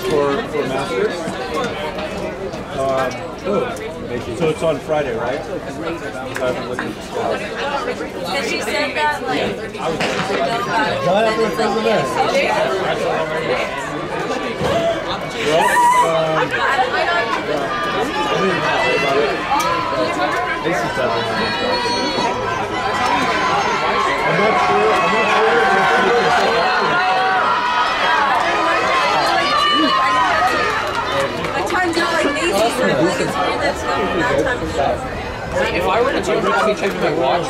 for, for Masters. Um, so it's on Friday, right? I haven't looked at the schedule. She said that, like, you know about it. John, and it's like, over there. Well, um, Macy's doesn't have any I'm If I were to check, I'd be checking my watch.